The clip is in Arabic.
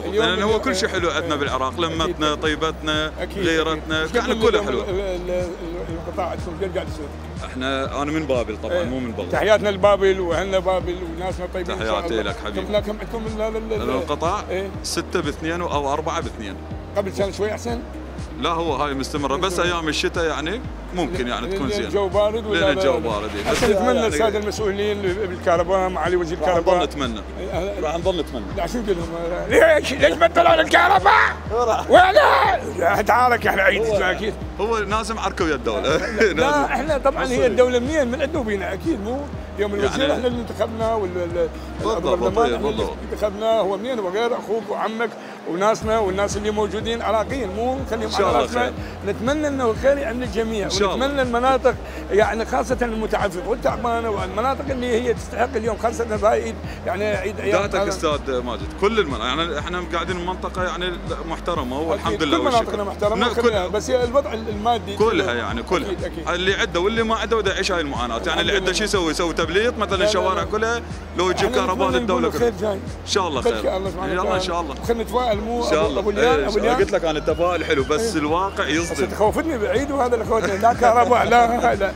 لأن هو كل شيء حلو عندنا بالعراق لمتنا طيبتنا غيرتنا. يعني شكل كله حلو ال- ال- ال- القطاع عندكم قاعد يصير إحنا أنا من بابل طبعا إيه. مو من بغداد تحياتنا لبابل وأهلنا بابل وناسنا طيبين تحياتي. لك حبيبي. كم عندكم ال- ال- ال- القطاع إيه. ستة باثنين أو أربعة باثنين قبل كان شوي أحسن لا هو هاي مستمرة بس. أيام الشتاء يعني ممكن يعني تكون زين الجو بارد ولا الجو؟ بارد إيه. بس هسه نتمنى يعني- الساده المسؤولين بالكهرباء معالي وزير راح الكهرباء نتمنى أه، راح نضل نتمنى لا شو نقول لهم ليش ليش بدلوا الكهرباء؟ ولا تعالك إحنا عيد هو- أكيد هو لازم عركوا ويا الدولة لا. إحنا طبعا هي. الدولة منين من عندنا بينا أكيد مو يوم الوزير يعني- إحنا اللي انتخبنا وال بالضبط، البرلمان إحنا اللي بالضبط. انتخبنا هو منين هو غير أخوك وعمك وناسنا والناس اللي موجودين عراقيين مو نخليهم على رأسنا. نتمنى إنه الخير عند الجميع. ونتمنى المناطق يعني خاصة المتعففة والتعبانة والمناطق اللي هي تستحق اليوم خاصة بهاي يعني عيد أيام ذاتك هذا. أستاذ ماجد كل المناطق يعني إحنا قاعدين بمنطقه يعني محترمة والحمد. لله كل. مناطقنا محترمة كل بس الوضع المادي كلها يعني كلها أكيد أكيد. اللي عنده واللي ما عنده يعيش هاي المعاناة يعني اللي عنده شو. يسوي يسوي لا، مثلا لا. الشوارع كلها لو يجيب كهرباء للدولة كلها. إن شاء الله خير. الله سبحانه يلا وتعالى إن شاء الله. خلينا نتفائل مو إن شاء أبو- الله. أبو اليان إيه، أبو اليان قلت لك أنا التفاؤل حلو بس الواقع بس يصدم تخوفتني بعيد وهذا اللي خوتني لا كهرباء لا لا.